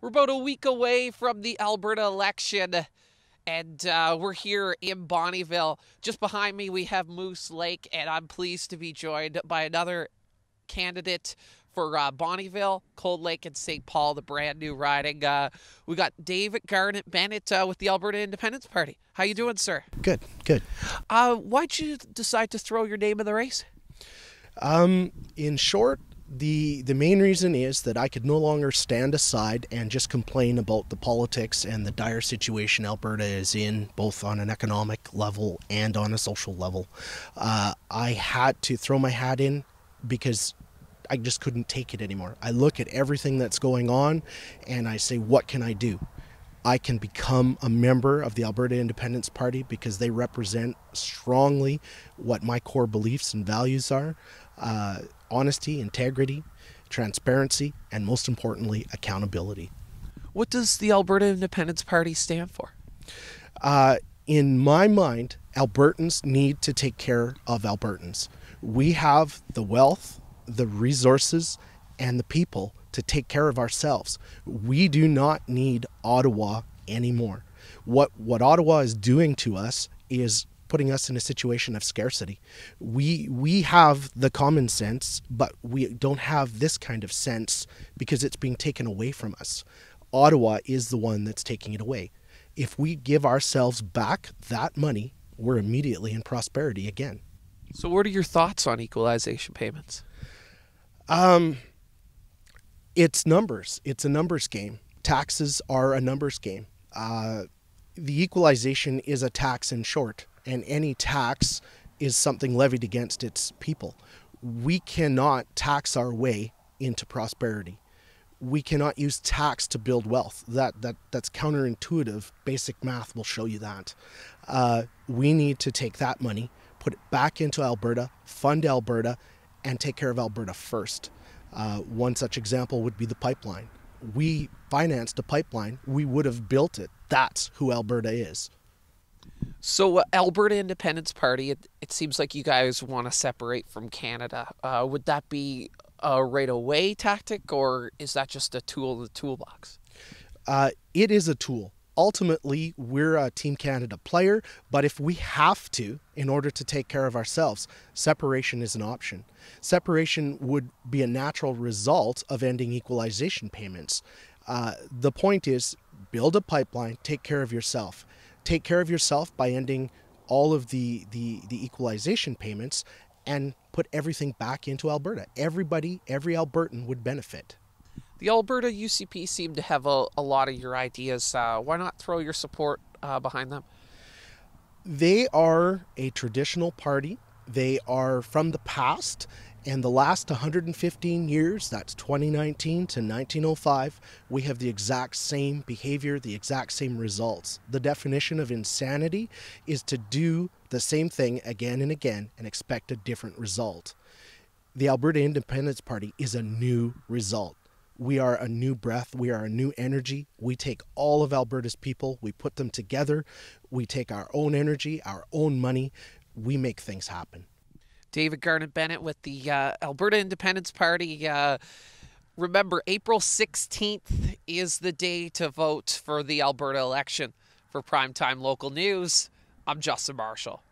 We're about a week away from the Alberta election, and uh, we're here in Bonnyville. Just behind me, we have Moose Lake, and I'm pleased to be joined by another candidate for uh, Bonnyville, Cold Lake, and St. Paul, the brand new riding. Uh, we got David Garnett Bennett uh, with the Alberta Independence Party. How you doing, sir? Good, good. Uh, why'd you decide to throw your name in the race? Um, in short, the the main reason is that I could no longer stand aside and just complain about the politics and the dire situation Alberta is in, both on an economic level and on a social level. Uh, I had to throw my hat in because I just couldn't take it anymore. I look at everything that's going on and I say, what can I do? I can become a member of the Alberta Independence Party because they represent strongly what my core beliefs and values are uh, honesty, integrity, transparency, and most importantly, accountability. What does the Alberta Independence Party stand for? Uh, in my mind, Albertans need to take care of Albertans. We have the wealth, the resources, and the people to take care of ourselves. We do not need Ottawa anymore. What what Ottawa is doing to us is putting us in a situation of scarcity. We we have the common sense, but we don't have this kind of sense because it's being taken away from us. Ottawa is the one that's taking it away. If we give ourselves back that money, we're immediately in prosperity again. So, what are your thoughts on equalization payments? Um, it's numbers. It's a numbers game. Taxes are a numbers game. Uh, the equalization is a tax in short, and any tax is something levied against its people. We cannot tax our way into prosperity. We cannot use tax to build wealth. That that that's counterintuitive. Basic math will show you that. Uh, we need to take that money, put it back into Alberta, fund Alberta, and take care of Alberta first. Uh, one such example would be the pipeline. We financed a pipeline, we would have built it. That's who Alberta is. So, uh, Alberta Independence Party, it, it seems like you guys want to separate from Canada. Uh, would that be a right away tactic, or is that just a tool in the toolbox? Uh, it is a tool ultimately we're a Team Canada player, but if we have to, in order to take care of ourselves, separation is an option. Separation would be a natural result of ending equalization payments. Uh, the point is build a pipeline, take care of yourself. Take care of yourself by ending all of the, the, the equalization payments and put everything back into Alberta. Everybody, every Albertan would benefit. The Alberta UCP seem to have a, a lot of your ideas. Uh, why not throw your support uh, behind them? They are a traditional party. They are from the past, and the last 115 years, that's 2019 to 1905, we have the exact same behavior, the exact same results. The definition of insanity is to do the same thing again and again and expect a different result. The Alberta Independence Party is a new result. We are a new breath. We are a new energy. We take all of Alberta's people, we put them together. We take our own energy, our own money. We make things happen. David Garnett Bennett with the uh, Alberta Independence Party. Uh, remember, April 16th is the day to vote for the Alberta election. For primetime local news, I'm Justin Marshall.